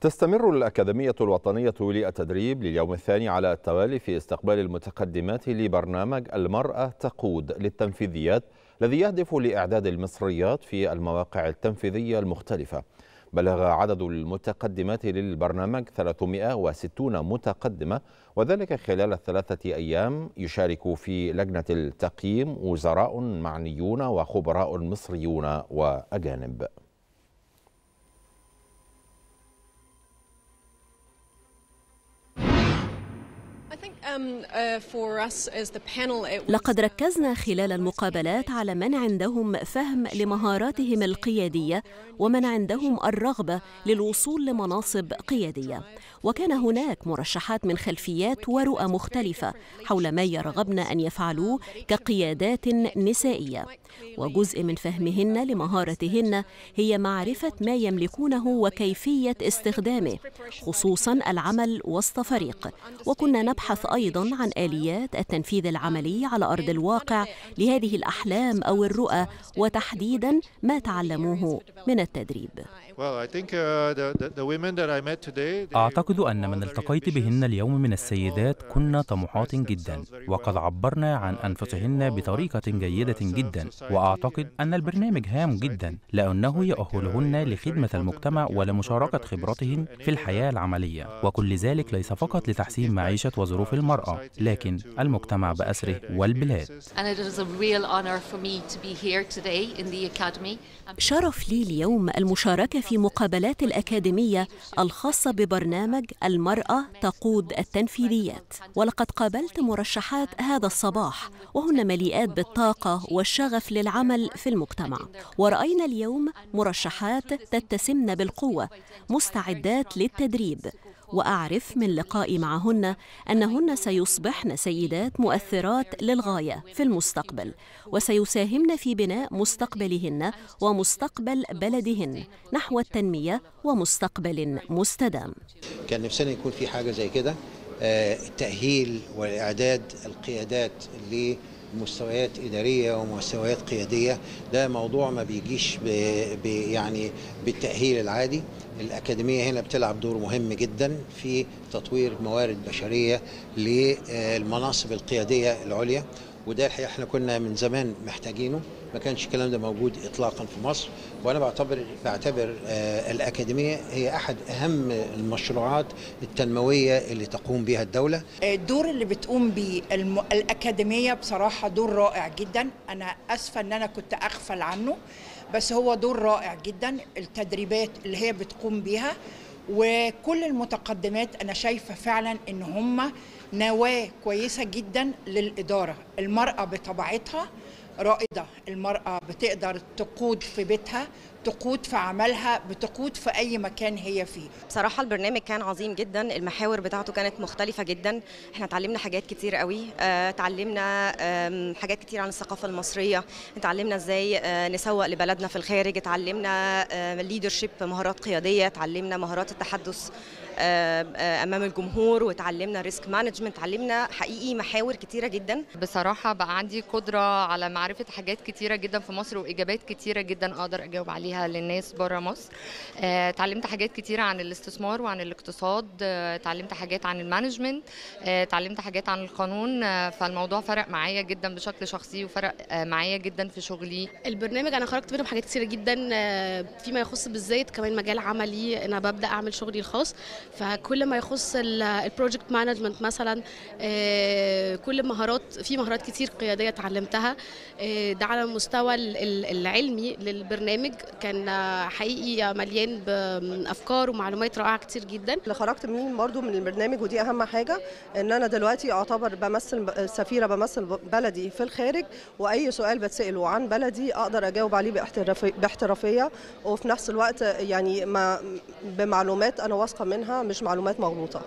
تستمر الأكاديمية الوطنية للتدريب لليوم الثاني على التوالي في استقبال المتقدمات لبرنامج المرأة تقود للتنفيذيات الذي يهدف لإعداد المصريات في المواقع التنفيذية المختلفة. بلغ عدد المتقدمات للبرنامج 360 متقدمة وذلك خلال الثلاثة أيام يشارك في لجنة التقييم وزراء معنيون وخبراء مصريون وأجانب. لقد ركزنا خلال المقابلات على من عندهم فهم لمهاراتهم القيادية ومن عندهم الرغبة للوصول لمناصب قيادية. وكان هناك مرشحات من خلفيات ورؤى مختلفة حول ما يرغبن أن يفعلوه كقيادات نسائية. وجزء من فهمهن لمهارتهن هي معرفة ما يملكونه وكيفية استخدامه خصوصا العمل وسط فريق. وكنا نبحث أيضا عن اليات التنفيذ العملي على ارض الواقع لهذه الاحلام أو الرؤى وتحديدا ما تعلموه من التدريب أعتقد أن من التقيت بهن اليوم من السيدات كن طموحات جدا وقد عبرن عن أنفسهن بطريقة جيدة جدا وأعتقد أن البرنامج هام جدا لأنه يؤهلهن لخدمة المجتمع ولمشاركة خبرتهن في الحياة العملية وكل ذلك ليس فقط لتحسين معيشة وظروف المرأة لكن المجتمع بأسره والبلاد. شرف لي اليوم المشاركة في مقابلات الأكاديمية الخاصة ببرنامج المرأة تقود التنفيذيات. ولقد قابلت مرشحات هذا الصباح وهن مليئات بالطاقة والشغف للعمل في المجتمع. ورأينا اليوم مرشحات تتسمن بالقوة مستعدات للتدريب. وأعرف من لقائي معهن أنهن سيصبحن سيدات مؤثرات للغاية في المستقبل وسيساهمن في بناء مستقبلهن ومستقبل بلدهن نحو التنمية ومستقبل مستدام. كان نفسنا يكون في حاجة زي كده التاهيل وإعداد القيادات لمستويات إدارية ومستويات قيادية ده موضوع ما بيجيش ب يعني بالتأهيل العادي. الأكاديمية هنا بتلعب دور مهم جدا في تطوير موارد بشرية للمناصب القيادية العليا. وده الحقيقة إحنا كنا من زمان محتاجينه. ما كانش الكلام ده موجود إطلاقا في مصر. وأنا بعتبر بعتبر الأكاديمية هي أحد أهم المشروعات التنموية اللي تقوم بها الدولة. الدور اللي بتقوم به الأكاديمية بصراحة دور رائع جدا. أنا أسفة أن أنا كنت أغفل عنه بس هو دور رائع جدا. التدريبات اللي هي بتقوم بيها وكل المتقدمات أنا شايفة فعلا إن هم نواة كويسة جدا للإدارة المرأة بطبيعتها رائدة المرأة بتقدر تقود في بيتها تقود في عملها بتقود في أي مكان هي فيه. بصراحة البرنامج كان عظيم جدا المحاور بتاعته كانت مختلفة جدا. إحنا اتعلمنا حاجات كتير قوي. اتعلمنا حاجات كتير عن الثقافة المصرية. اتعلمنا إزاي نسوق لبلدنا في الخارج. اتعلمنا leadership مهارات قيادية. اتعلمنا مهارات التحدث. أمام الجمهور وتعلمنا risk management تعلمنا حقيقي محاور كتيرة جدا. بصراحة بقى عندي قدرة على معرفة حاجات كتيرة جدا في مصر وإجابات كتيرة جدا أقدر أجاوب عليها للناس بره مصر. اتعلمت حاجات كتيرة عن الاستثمار وعن الاقتصاد اتعلمت حاجات عن ال management اتعلمت حاجات عن القانون فالموضوع فرق معايا جدا بشكل شخصي وفرق معايا جدا في شغلي. البرنامج أنا خرجت منه بحاجات كتيرة جدا فيما يخص بالذات كمان مجال عملي. أنا ببدأ أعمل شغلي الخاص. فكل ما يخص ال project management مثلا كل مهارات في مهارات كتير قيادية اتعلمتها. ده على المستوى العلمي للبرنامج. كان حقيقي مليان بافكار ومعلومات رائعة كتير جدا. اللي خرجت منه برضو من البرنامج ودي أهم حاجة إن أنا دلوقتي أعتبر بمثل سفيرة بمثل بلدي في الخارج. وأي سؤال بتسأله عن بلدي أقدر أجاوب عليه باحترافية. وفي نفس الوقت يعني بمعلومات أنا واثقة منها. مش معلومات مغلوطة.